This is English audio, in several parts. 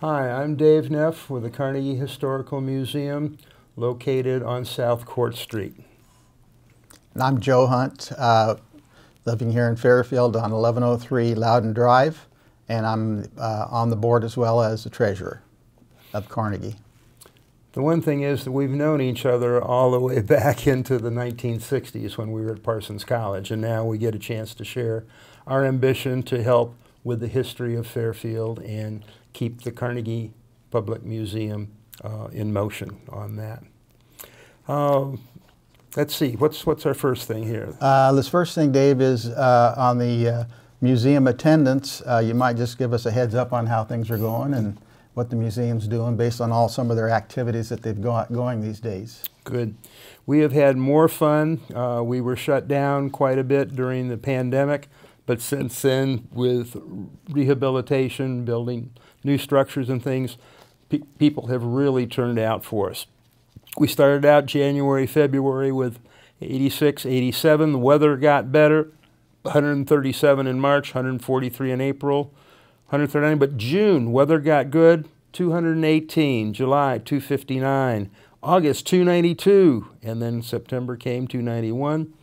Hi, I'm Dave Neff with the Carnegie Historical Museum located on South Court Street. And I'm Joe Hunt, uh, living here in Fairfield on 1103 Loudon Drive, and I'm uh, on the board as well as the treasurer of Carnegie. The one thing is that we've known each other all the way back into the 1960s when we were at Parsons College, and now we get a chance to share our ambition to help with the history of Fairfield and keep the Carnegie Public Museum uh, in motion on that. Uh, let's see, what's, what's our first thing here? Uh, this first thing, Dave, is uh, on the uh, museum attendance. Uh, you might just give us a heads up on how things are going and what the museum's doing based on all some of their activities that they've got going these days. Good. We have had more fun. Uh, we were shut down quite a bit during the pandemic, but since then, with rehabilitation, building new structures and things, pe people have really turned out for us. We started out January, February with 86, 87. The weather got better. 137 in March, 143 in April, 139. But June, weather got good. 218. July, 259. August, 292. And then September came, 291.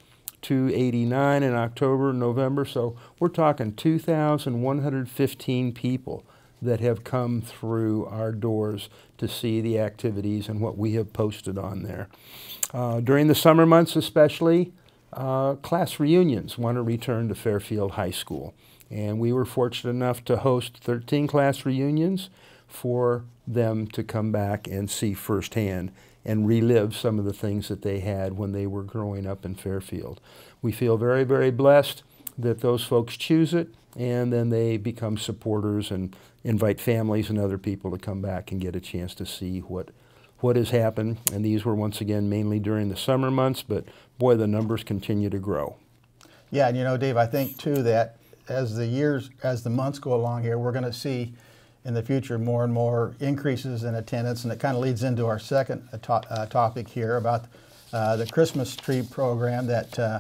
289 in October, November. So we're talking 2,115 people that have come through our doors to see the activities and what we have posted on there. Uh, during the summer months especially, uh, class reunions want to return to Fairfield High School. And we were fortunate enough to host 13 class reunions for them to come back and see firsthand and relive some of the things that they had when they were growing up in Fairfield. We feel very, very blessed that those folks choose it and then they become supporters and invite families and other people to come back and get a chance to see what what has happened. And these were once again mainly during the summer months, but boy, the numbers continue to grow. Yeah, and you know, Dave, I think too that as the years, as the months go along here, we're going to see in the future more and more increases in attendance, and it kind of leads into our second uh, to uh, topic here about uh, the Christmas tree program that uh,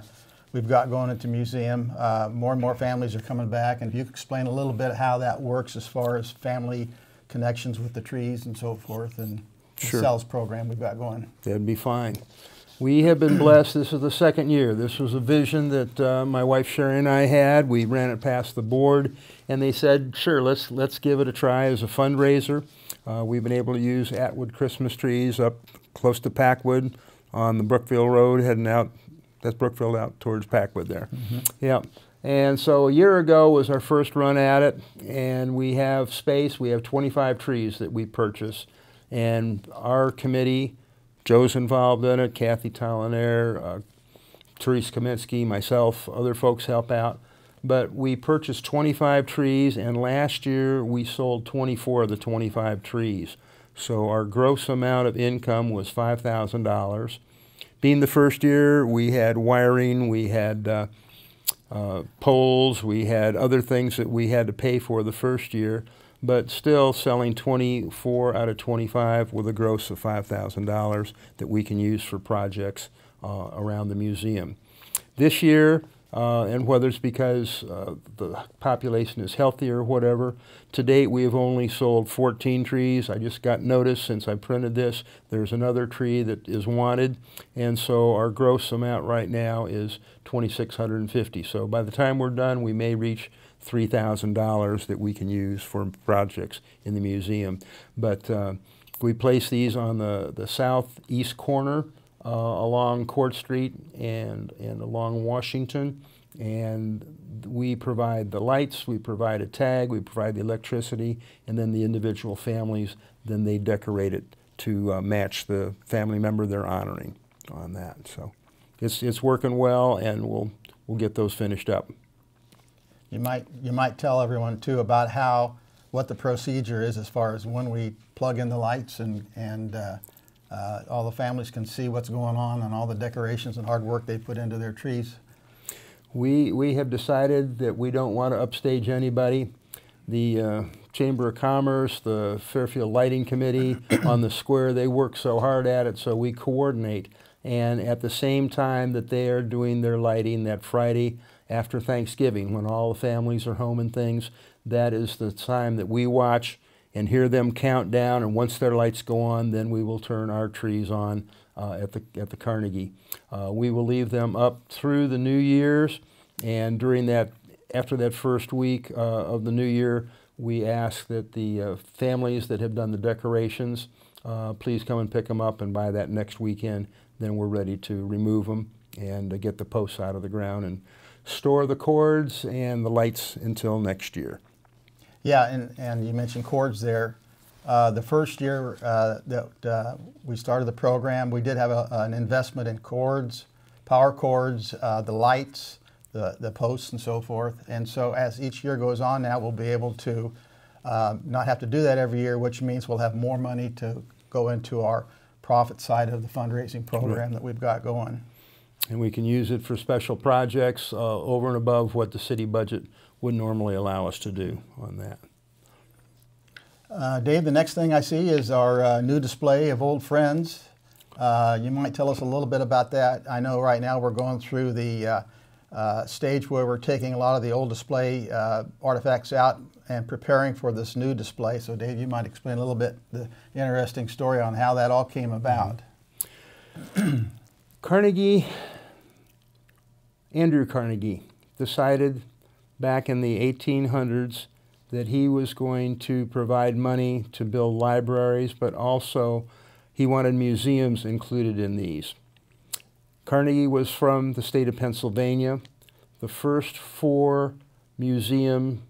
we've got going at the museum. Uh, more and more families are coming back, and if you could explain a little bit how that works as far as family connections with the trees and so forth, and sure. the sales program we've got going. That'd be fine. We have been blessed. This is the second year. This was a vision that uh, my wife Sherry and I had. We ran it past the board, and they said, "Sure, let's let's give it a try as a fundraiser." Uh, we've been able to use Atwood Christmas trees up close to Packwood on the Brookville Road, heading out that's Brookfield out towards Packwood there. Mm -hmm. Yeah. And so a year ago was our first run at it, and we have space. We have 25 trees that we purchase, and our committee, Joe's involved in it, Kathy Tolinaire, uh, Therese Kaminsky, myself, other folks help out. But we purchased 25 trees, and last year we sold 24 of the 25 trees. So our gross amount of income was $5,000 being the first year, we had wiring, we had uh, uh, poles, we had other things that we had to pay for the first year, but still selling 24 out of 25 with a gross of $5,000 that we can use for projects uh, around the museum. This year, uh, and whether it's because uh, the population is healthier or whatever. To date, we have only sold 14 trees. I just got notice since I printed this, there's another tree that is wanted, and so our gross amount right now is 2,650. So by the time we're done, we may reach $3,000 that we can use for projects in the museum. But uh, we place these on the, the southeast corner uh, along Court Street and, and along Washington. And we provide the lights, we provide a tag, we provide the electricity, and then the individual families, then they decorate it to uh, match the family member they're honoring on that. So it's, it's working well, and we'll, we'll get those finished up. You might, you might tell everyone too about how, what the procedure is as far as when we plug in the lights and, and uh, uh, all the families can see what's going on and all the decorations and hard work they put into their trees. We, we have decided that we don't want to upstage anybody. The uh, Chamber of Commerce, the Fairfield Lighting Committee on the square, they work so hard at it, so we coordinate. And at the same time that they are doing their lighting that Friday after Thanksgiving, when all the families are home and things, that is the time that we watch and hear them count down. And once their lights go on, then we will turn our trees on uh, at the at the Carnegie. Uh, we will leave them up through the New Year's, and during that after that first week uh, of the New Year, we ask that the uh, families that have done the decorations uh, please come and pick them up. And by that next weekend, then we're ready to remove them and uh, get the posts out of the ground and store the cords and the lights until next year. Yeah, and, and you mentioned cords there. Uh, the first year uh, that uh, we started the program, we did have a, an investment in cords, power cords, uh, the lights, the, the posts, and so forth. And so as each year goes on now, we'll be able to uh, not have to do that every year, which means we'll have more money to go into our profit side of the fundraising program right. that we've got going. And we can use it for special projects uh, over and above what the city budget would normally allow us to do on that. Uh, Dave, the next thing I see is our uh, new display of old friends. Uh, you might tell us a little bit about that. I know right now we're going through the uh, uh, stage where we're taking a lot of the old display uh, artifacts out and preparing for this new display. So, Dave, you might explain a little bit the interesting story on how that all came about. Carnegie, Andrew Carnegie, decided back in the 1800s that he was going to provide money to build libraries, but also he wanted museums included in these. Carnegie was from the state of Pennsylvania. The first four museum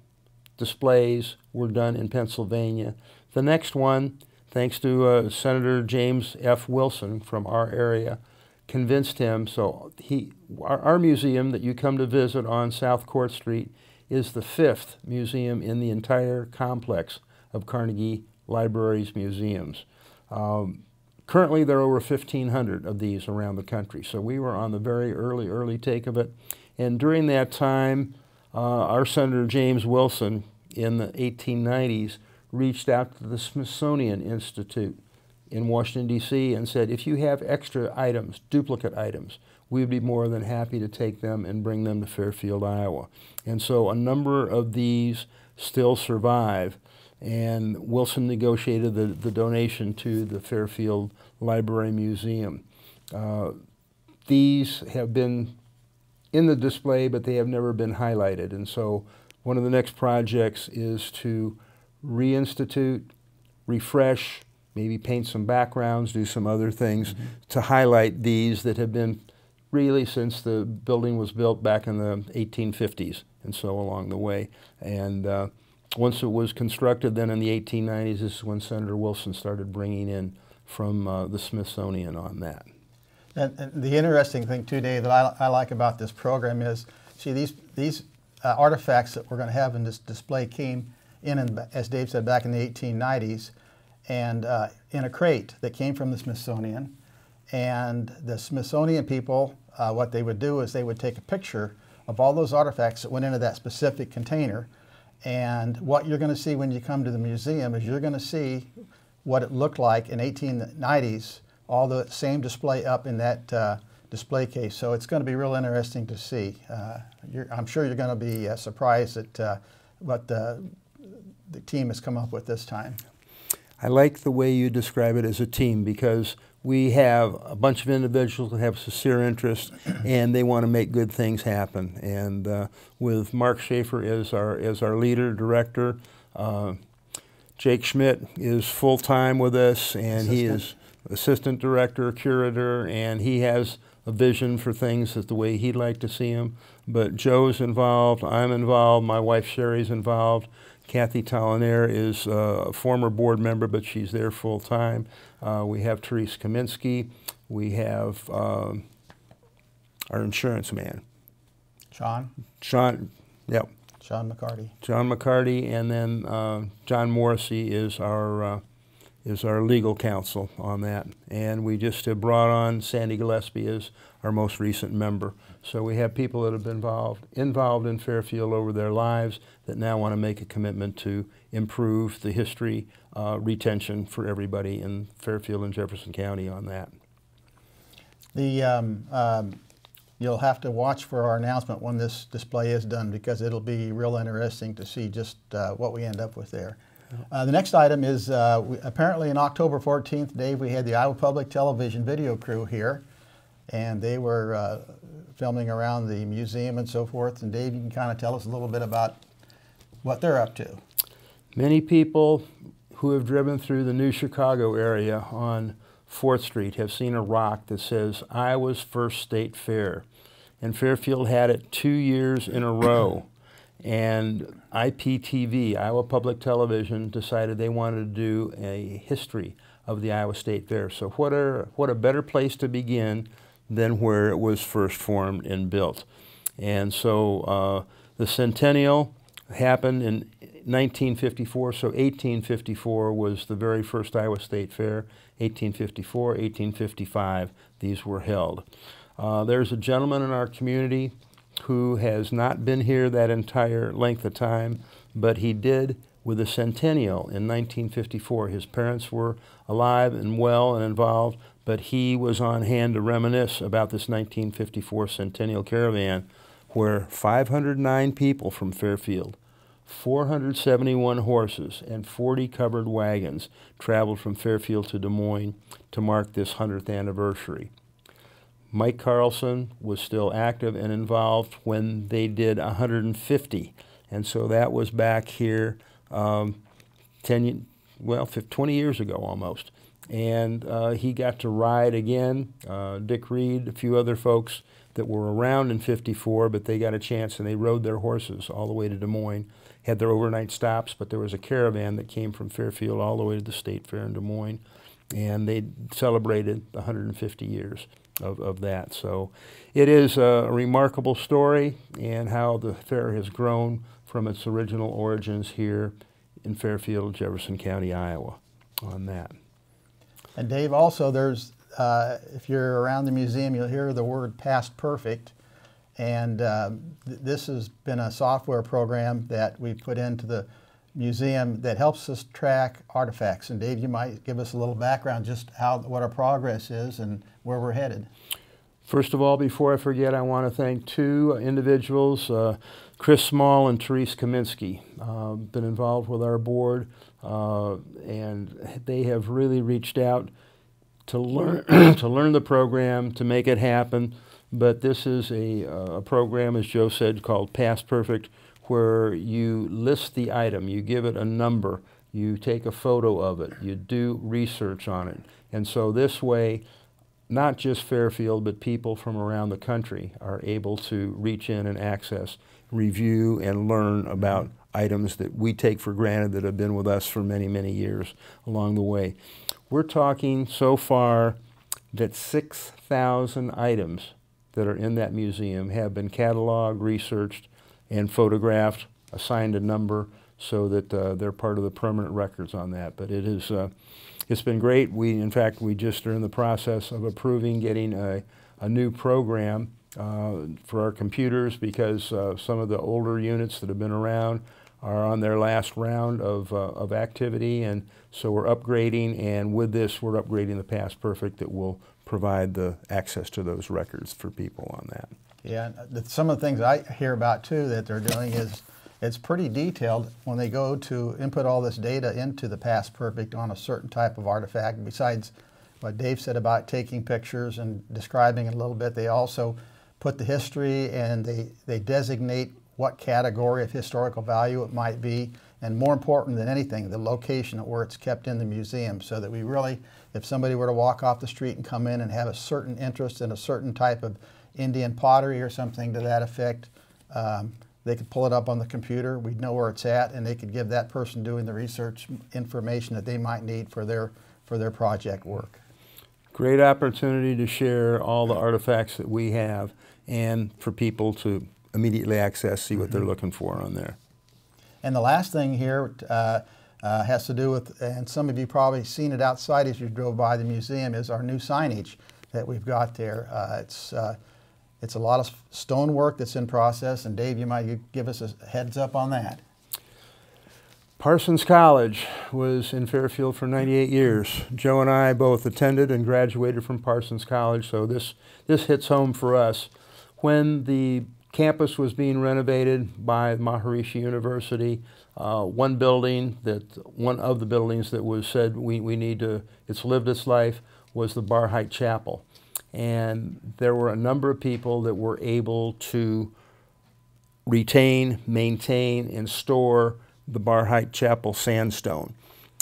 displays were done in Pennsylvania. The next one, thanks to uh, Senator James F. Wilson from our area, convinced him. So he, our, our museum that you come to visit on South Court Street is the fifth museum in the entire complex of Carnegie Libraries museums. Um, currently, there are over 1,500 of these around the country. So we were on the very early, early take of it. And during that time, uh, our Senator James Wilson in the 1890s reached out to the Smithsonian Institute in Washington, D.C., and said, if you have extra items, duplicate items, we'd be more than happy to take them and bring them to Fairfield, Iowa. And so a number of these still survive. And Wilson negotiated the, the donation to the Fairfield Library Museum. Uh, these have been in the display, but they have never been highlighted. And so one of the next projects is to reinstitute, refresh, maybe paint some backgrounds, do some other things mm -hmm. to highlight these that have been really since the building was built back in the 1850s and so along the way. And uh, once it was constructed, then in the 1890s, this is when Senator Wilson started bringing in from uh, the Smithsonian on that. And, and, the interesting thing too, Dave, that I, I, like about this program is, see, these these uh, artifacts that we're going to have in this display came in, in, as Dave said, back in the 1890s, and uh, in a crate that came from the Smithsonian. And the Smithsonian people, uh, what they would do is they would take a picture of all those artifacts that went into that specific container. And what you're going to see when you come to the museum is you're going to see what it looked like in 1890s, all the same display up in that uh, display case. So it's going to be real interesting to see. Uh, I'm sure you're going to be uh, surprised at uh, what the, the team has come up with this time. I like the way you describe it as a team because we have a bunch of individuals that have sincere interest and they want to make good things happen. And uh, with Mark Schaefer as our, as our leader, director, uh, Jake Schmidt is full time with us and assistant. he is assistant director, curator, and he has a vision for things that the way he'd like to see them. But Joe's involved, I'm involved, my wife Sherry's involved. Kathy Tollineer is uh, a former board member, but she's there full time. Uh, we have Therese Kaminsky. We have um, our insurance man. Sean? Sean, yep. John McCarty. John McCarty, and then uh, John Morrissey is our uh, is our legal counsel on that. And we just have brought on Sandy Gillespie as our most recent member. So we have people that have been involved, involved in Fairfield over their lives that now want to make a commitment to improve the history uh, retention for everybody in Fairfield and Jefferson County on that. The, um, um, you'll have to watch for our announcement when this display is done because it'll be real interesting to see just uh, what we end up with there. Uh, the next item is uh, we, apparently on October 14th, Dave, we had the Iowa Public Television video crew here, and they were uh, filming around the museum and so forth. And Dave, you can kind of tell us a little bit about what they're up to. Many people who have driven through the new Chicago area on 4th Street have seen a rock that says Iowa's first state fair. And Fairfield had it two years in a row. And IPTV, Iowa Public Television, decided they wanted to do a history of the Iowa State Fair. So what a, what a better place to begin than where it was first formed and built. And so uh, the centennial happened in 1954, so 1854 was the very first Iowa State Fair. 1854, 1855, these were held. Uh, there's a gentleman in our community who has not been here that entire length of time, but he did with the centennial in 1954. His parents were alive and well and involved, but he was on hand to reminisce about this 1954 centennial caravan where 509 people from Fairfield 471 horses and 40 covered wagons traveled from Fairfield to Des Moines to mark this 100th anniversary. Mike Carlson was still active and involved when they did 150, and so that was back here um, 10, well, 20 years ago almost. And uh, he got to ride again. Uh, Dick Reed, a few other folks that were around in 54, but they got a chance and they rode their horses all the way to Des Moines had their overnight stops, but there was a caravan that came from Fairfield all the way to the State Fair in Des Moines, and they celebrated 150 years of, of that. So it is a remarkable story and how the fair has grown from its original origins here in Fairfield, Jefferson County, Iowa, on that. And Dave, also there's, uh, if you're around the museum, you'll hear the word past perfect. And um, th this has been a software program that we put into the museum that helps us track artifacts. And Dave, you might give us a little background just how what our progress is and where we're headed. First of all, before I forget, I want to thank two individuals, uh, Chris Small and Therese Kaminsky, uh, been involved with our board, uh, and they have really reached out to learn to learn the program, to make it happen, but this is a, uh, a program, as Joe said, called Past Perfect, where you list the item, you give it a number, you take a photo of it, you do research on it. And so this way, not just Fairfield, but people from around the country are able to reach in and access, review, and learn about items that we take for granted that have been with us for many, many years along the way. We're talking so far that 6,000 items that are in that museum have been cataloged, researched, and photographed, assigned a number so that uh, they're part of the permanent records on that. But it is, uh, it's been great. We, in fact, we just are in the process of approving getting a, a new program uh, for our computers because uh, some of the older units that have been around are on their last round of, uh, of activity, and so we're upgrading, and with this, we're upgrading the Past Perfect that will provide the access to those records for people on that. Yeah, some of the things I hear about too that they're doing is it's pretty detailed when they go to input all this data into the Past Perfect on a certain type of artifact. Besides what Dave said about taking pictures and describing it a little bit, they also put the history and they, they designate what category of historical value it might be, and more important than anything, the location where it's kept in the museum so that we really if somebody were to walk off the street and come in and have a certain interest in a certain type of Indian pottery or something to that effect, um, they could pull it up on the computer. We'd know where it's at, and they could give that person doing the research information that they might need for their for their project work. Great opportunity to share all the artifacts that we have, and for people to immediately access, see what they're mm-hmm. looking for on there. And the last thing here. Uh, uh, has to do with, and some of you probably seen it outside as you drove by the museum, is our new signage that we've got there. Uh, it's, uh, it's a lot of stonework that's in process, and Dave, you might give us a heads up on that. Parsons College was in Fairfield for 98 years. Joe and I both attended and graduated from Parsons College, so this, this hits home for us. When the campus was being renovated by Maharishi University, Uh, one building that, one of the buildings that was said we, we need to, it's lived its life, was the Barhydt Chapel. And there were a number of people that were able to retain, maintain, and store the Barhydt Chapel sandstone.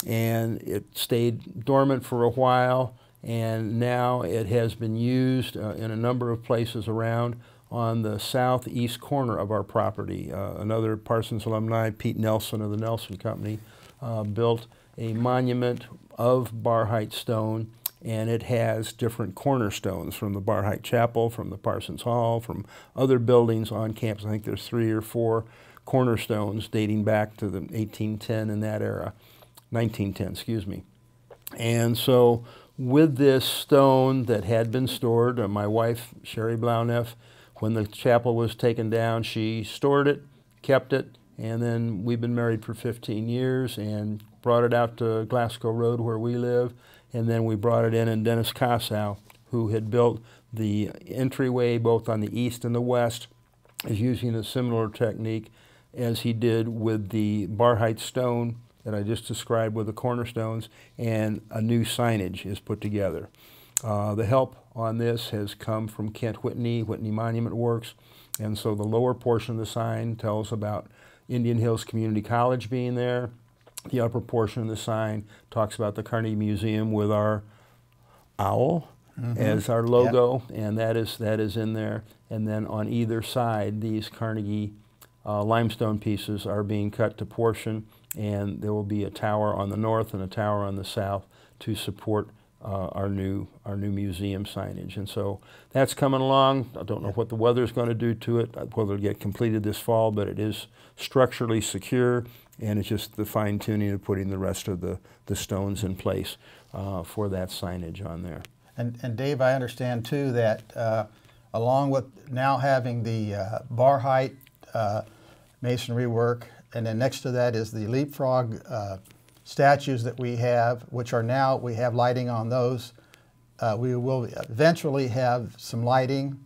And it stayed dormant for a while, and now it has been used uh, in a number of places around on the southeast corner of our property. Uh, another Parsons alumni, Pete Nelson of the Nelson Company, uh, built a monument of Barhydt stone and it has different cornerstones from the Bar Barhydt Chapel, from the Parsons Hall, from other buildings on campus. I think there's three or four cornerstones dating back to the 1810 in that era, 1910, excuse me. And so with this stone that had been stored, uh, my wife, Sherry Blauneff, when the chapel was taken down, she stored it, kept it, and then we've been married for 15 years and brought it out to Glasgow Road where we live and then we brought it in, and Dennis Kossow, who had built the entryway both on the east and the west, is using a similar technique as he did with the Barhydt stone that I just described with the cornerstones, and a new signage is put together. Uh, the help on this has come from Kent Whitney, Whitney Monument Works, and so the lower portion of the sign tells about Indian Hills Community College being there, the upper portion of the sign talks about the Carnegie Museum with our owl mm-hmm. as our logo, yep. and that is that is in there. And then on either side, these Carnegie uh, limestone pieces are being cut to portion, and there will be a tower on the north and a tower on the south to support uh, our new our new museum signage. And so that's coming along. I don't know what the weather is going to do to it, whether it'll get completed this fall, but it is structurally secure and it's just the fine tuning of putting the rest of the, the stones in place uh, for that signage on there. And, and Dave, I understand too that uh, along with now having the uh, height uh, masonry work, and then next to that is the leapfrog uh, statues that we have, which are now, we have lighting on those. Uh, we will eventually have some lighting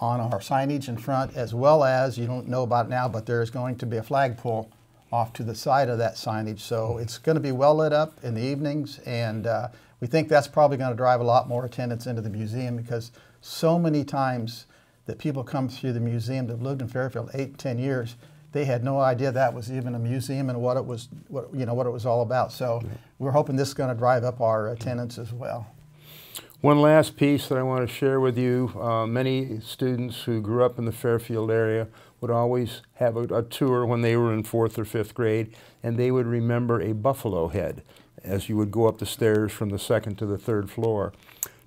on our signage in front, as well as, you don't know about now, but there is going to be a flagpole off to the side of that signage. So it's going to be well lit up in the evenings, and uh, we think that's probably going to drive a lot more attendance into the museum because so many times that people come through the museum that have lived in Fairfield eight, ten years, they had no idea that was even a museum and what it was, what, you know, what it was all about. So we're hoping this is going to drive up our attendance as well. One last piece that I want to share with you. Uh, many students who grew up in the Fairfield area would always have a, a, tour when they were in fourth or fifth grade, and they would remember a buffalo head as you would go up the stairs from the second to the third floor.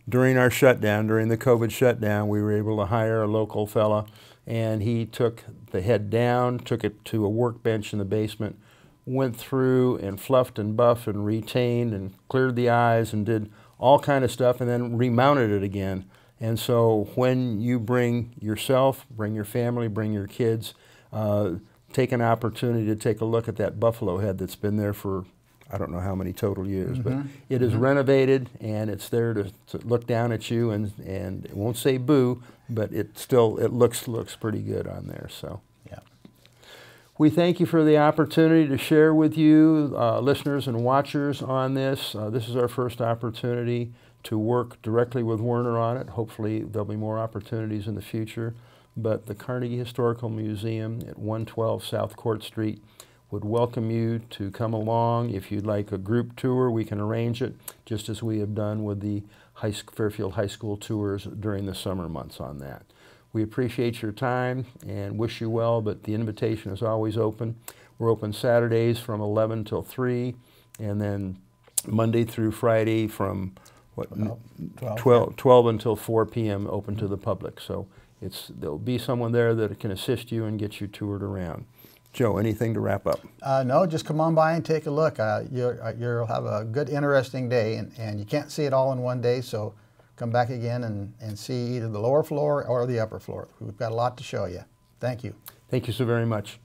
During our shutdown, during the COVID shutdown, we were able to hire a local fella, and he took the head down, took it to a workbench in the basement, went through and fluffed and buffed and retained and cleared the eyes and did all kind of stuff, and then remounted it again. And so when you bring yourself, bring your family, bring your kids, uh, take an opportunity to take a look at that buffalo head that's been there for I don't know how many total years, mm-hmm. but it is mm-hmm. renovated and it's there to, to, look down at you and, and it won't say boo, but it still it looks looks pretty good on there. So yeah, we thank you for the opportunity to share with you, uh, listeners and watchers, on this. Uh, this is our first opportunity to work directly with Werner on it. Hopefully, there'll be more opportunities in the future. But the Carnegie Historical Museum at 112 South Court Street would welcome you to come along. If you'd like a group tour, we can arrange it, just as we have done with the high, Fairfield High School tours during the summer months on that. We appreciate your time and wish you well, but the invitation is always open. We're open Saturdays from 11 till 3, and then Monday through Friday from what, 12, 12, 12 until 4 p.m. open to the public. So it's, there'll be someone there that can assist you and get you toured around. Joe, anything to wrap up? Uh, no, just come on by and take a look. Uh, you'll, uh, you'll have a good, interesting day, and, and you can't see it all in one day, so come back again and, and see either the lower floor or the upper floor. We've got a lot to show you. Thank you. Thank you so very much.